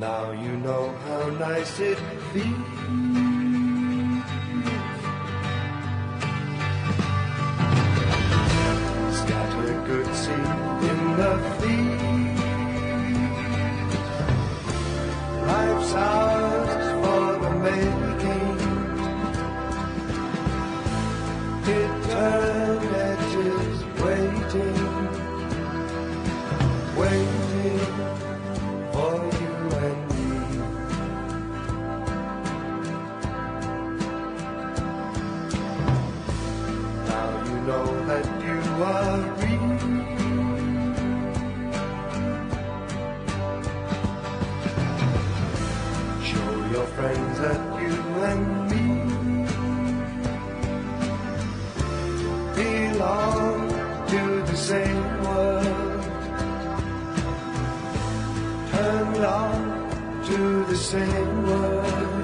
Now you know how nice it feels. Good seed in the field. Life's ours for the making. Eternity's waiting, waiting know that you are real. Show your friends that you and me belong to the same world. Turn on to the same world.